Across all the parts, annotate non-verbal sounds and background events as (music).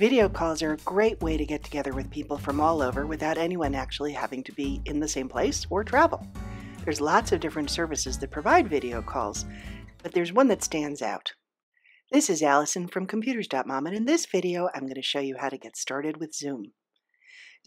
Video calls are a great way to get together with people from all over without anyone actually having to be in the same place or travel. There's lots of different services that provide video calls, but there's one that stands out. This is Allison from Computers.mom, and in this video, I'm going to show you how to get started with Zoom.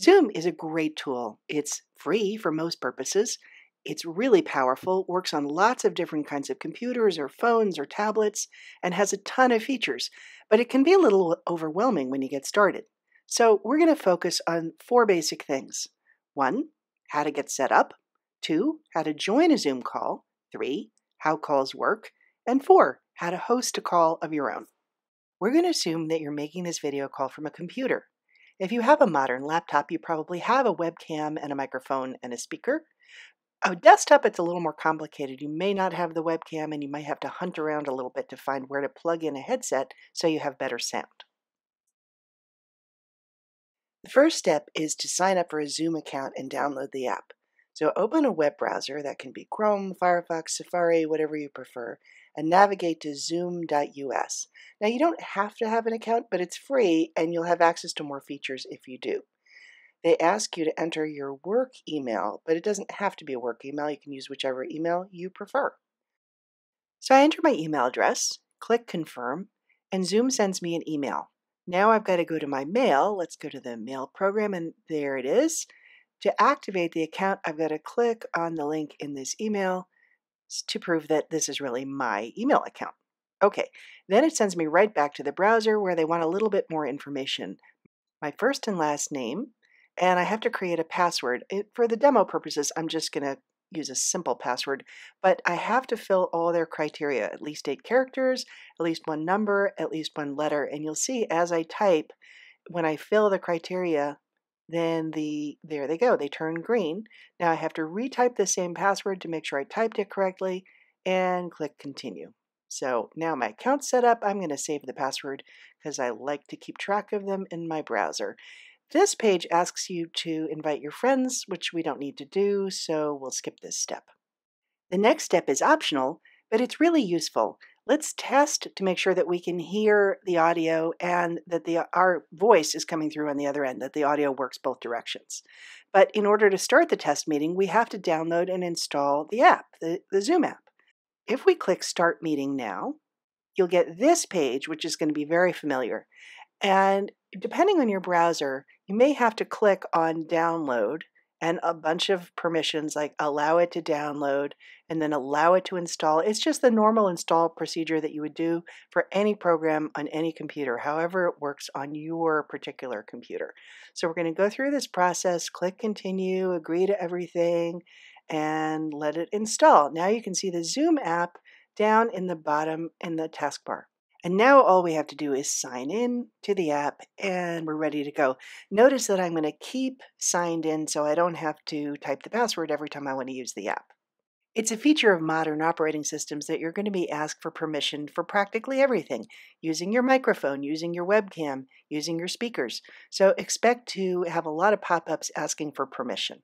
Zoom is a great tool. It's free for most purposes. It's really powerful, works on lots of different kinds of computers or phones or tablets, and has a ton of features, but it can be a little overwhelming when you get started. So we're going to focus on four basic things. One, how to get set up. Two, how to join a Zoom call. Three, how calls work. And four, how to host a call of your own. We're going to assume that you're making this video call from a computer. If you have a modern laptop, you probably have a webcam and a microphone and a speaker. A desktop, it's a little more complicated. You may not have the webcam and you might have to hunt around a little bit to find where to plug in a headset so you have better sound. The first step is to sign up for a Zoom account and download the app. So open a web browser, that can be Chrome, Firefox, Safari, whatever you prefer, and navigate to zoom.us. Now you don't have to have an account, but it's free and you'll have access to more features if you do. They ask you to enter your work email, but it doesn't have to be a work email. You can use whichever email you prefer. So I enter my email address, click confirm, and Zoom sends me an email. Now I've got to go to my mail. Let's go to the mail program, and there it is. To activate the account, I've got to click on the link in this email to prove that this is really my email account. Okay, then it sends me right back to the browser where they want a little bit more information. My first and last name, and I have to create a password. It, for the demo purposes, I'm just going to use a simple password, but I have to fill all their criteria, at least eight characters, at least one number, at least one letter. And you'll see as I type, when I fill the criteria, then the there they go, they turn green. Now I have to retype the same password to make sure I typed it correctly and click continue. So now my account's set up. I'm going to save the password because I like to keep track of them in my browser. This page asks you to invite your friends, which we don't need to do, so we'll skip this step. The next step is optional, but it's really useful. Let's test to make sure that we can hear the audio and that the, our voice is coming through on the other end, that the audio works both directions. But in order to start the test meeting, we have to download and install the app, the, the Zoom app. If we click Start Meeting Now, you'll get this page, which is going to be very familiar. And depending on your browser, you may have to click on download and a bunch of permissions like allow it to download and then allow it to install. It's just the normal install procedure that you would do for any program on any computer, however it works on your particular computer. So we're going to go through this process, click continue, agree to everything, and let it install. Now you can see the Zoom app down in the bottom in the taskbar. And now all we have to do is sign in to the app and we're ready to go. Notice that I'm going to keep signed in so I don't have to type the password every time I want to use the app. It's a feature of modern operating systems that you're going to be asked for permission for practically everything, using your microphone, using your webcam, using your speakers. So expect to have a lot of pop-ups asking for permission.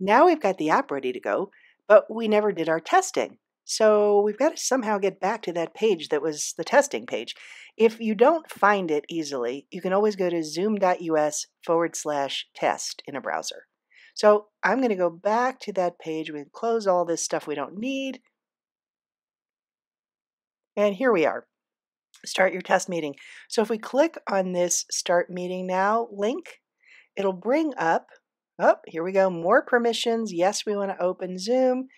Now we've got the app ready to go, but we never did our testing. So we've got to somehow get back to that page that was the testing page. If you don't find it easily, you can always go to zoom.us forward slash test in a browser. So I'm going to go back to that page. We close all this stuff we don't need. And here we are. Start your test meeting. So if we click on this Start Meeting Now link, it'll bring up, oh, here we go, more permissions. Yes, we want to open Zoom.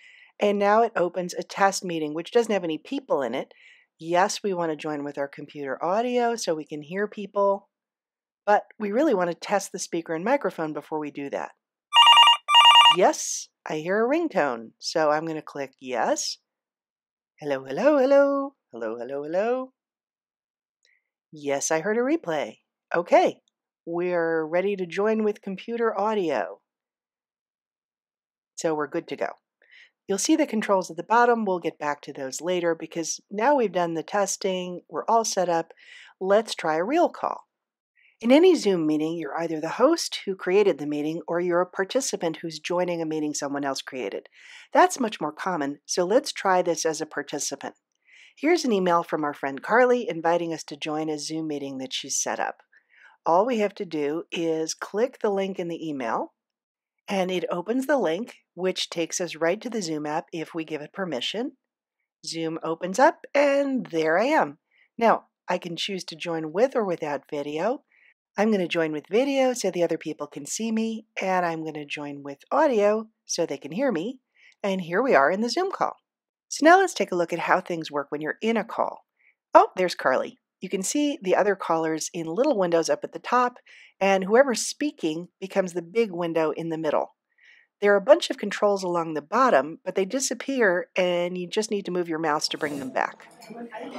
And now it opens a test meeting, which doesn't have any people in it. Yes, we want to join with our computer audio so we can hear people, but we really want to test the speaker and microphone before we do that. Yes, I hear a ringtone, so I'm going to click yes. Hello, hello, hello, hello, hello, hello. Yes, I heard a replay. Okay, we're ready to join with computer audio. So we're good to go. You'll see the controls at the bottom. We'll get back to those later because now we've done the testing, we're all set up. Let's try a real call. In any Zoom meeting, you're either the host who created the meeting or you're a participant who's joining a meeting someone else created. That's much more common, so let's try this as a participant. Here's an email from our friend Carly inviting us to join a Zoom meeting that she's set up. all we have to do is click the link in the email and it opens the link, which takes us right to the Zoom app if we give it permission. Zoom opens up and there I am. Now, I can choose to join with or without video. I'm going to join with video so the other people can see me, and I'm going to join with audio so they can hear me. And here we are in the Zoom call. So now let's take a look at how things work when you're in a call. Oh, there's Carly. You can see the other callers in little windows up at the top, and whoever's speaking becomes the big window in the middle. There are a bunch of controls along the bottom, but they disappear and you just need to move your mouse to bring them back.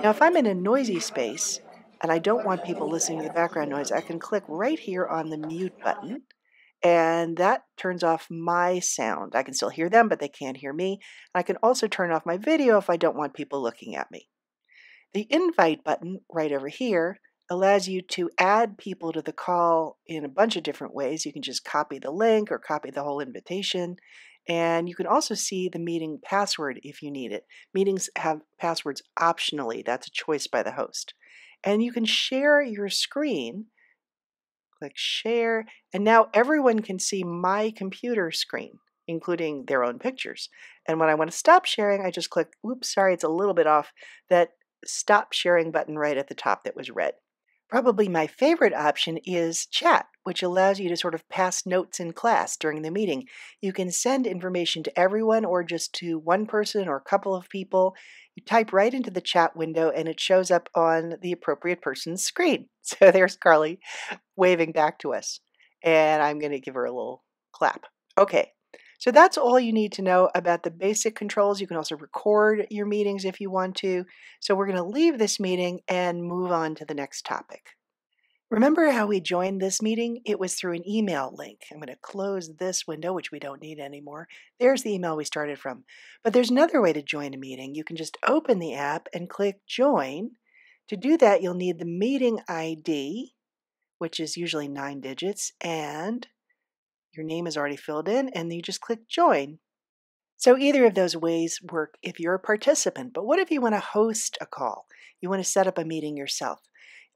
Now, if I'm in a noisy space and I don't want people listening to the background noise, I can click right here on the mute button and that turns off my sound. I can still hear them, but they can't hear me. I can also turn off my video if I don't want people looking at me. The invite button right over here allows you to add people to the call in a bunch of different ways. You can just copy the link or copy the whole invitation. And you can also see the meeting password if you need it. Meetings have passwords optionally, that's a choice by the host. And you can share your screen. Click share, and now everyone can see my computer screen, including their own pictures. And when I want to stop sharing, I just click, oops, sorry, it's a little bit off, that stop sharing button right at the top that was red. Probably my favorite option is chat, which allows you to sort of pass notes in class during the meeting. You can send information to everyone or just to one person or a couple of people. You type right into the chat window and it shows up on the appropriate person's screen. (laughs) So there's Carly waving back to us. And I'm going to give her a little clap. Okay, so that's all you need to know about the basic controls. You can also record your meetings if you want to. So we're going to leave this meeting and move on to the next topic. Remember how we joined this meeting? It was through an email link. I'm going to close this window, which we don't need anymore. There's the email we started from. But there's another way to join a meeting. You can just open the app and click Join. To do that, you'll need the meeting ID, which is usually nine digits, and your name is already filled in, and you just click join. So either of those ways work if you're a participant. But what if you want to host a call? You want to set up a meeting yourself.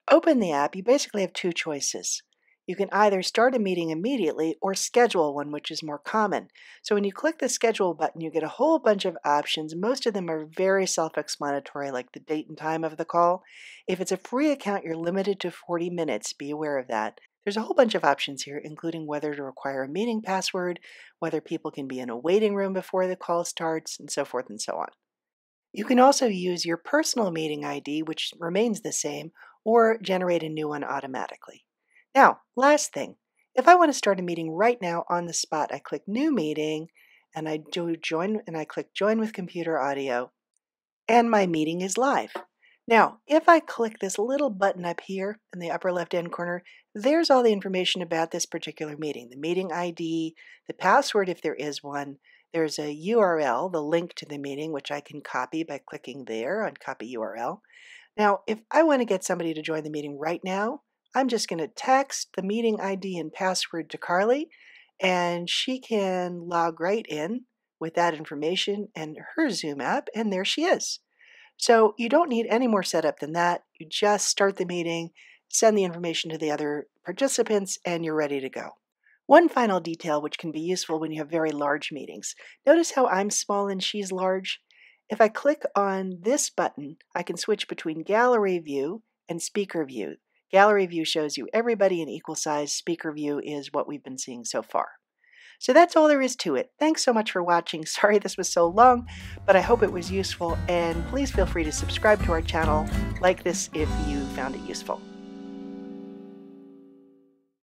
Open the app, you basically have two choices. You can either start a meeting immediately or schedule one, which is more common. So when you click the schedule button, you get a whole bunch of options. Most of them are very self explanatory, like the date and time of the call. If it's a free account, you're limited to 40 minutes. Be aware of that. There's a whole bunch of options here, including whether to require a meeting password, whether people can be in a waiting room before the call starts, and so forth and so on. You can also use your personal meeting ID, which remains the same, or generate a new one automatically. Now, last thing, if I want to start a meeting right now on the spot, I click New Meeting, and I do join, and I click Join with Computer Audio, and my meeting is live. Now, if I click this little button up here in the upper left hand corner, there's all the information about this particular meeting. The meeting ID, the password if there is one, there's a URL, the link to the meeting, which I can copy by clicking there on copy URL. Now, if I want to get somebody to join the meeting right now, I'm just going to text the meeting ID and password to Carly, and she can log right in with that information and her Zoom app, and there she is. So you don't need any more setup than that. You just start the meeting, send the information to the other participants, and you're ready to go. One final detail which can be useful when you have very large meetings. Notice how I'm small and she's large? If I click on this button, I can switch between gallery view and speaker view. Gallery view shows you everybody in equal size. Speaker view is what we've been seeing so far. So that's all there is to it. Thanks so much for watching. (laughs) Sorry this was so long, but I hope it was useful. And please feel free to subscribe to our channel, like this if you found it useful.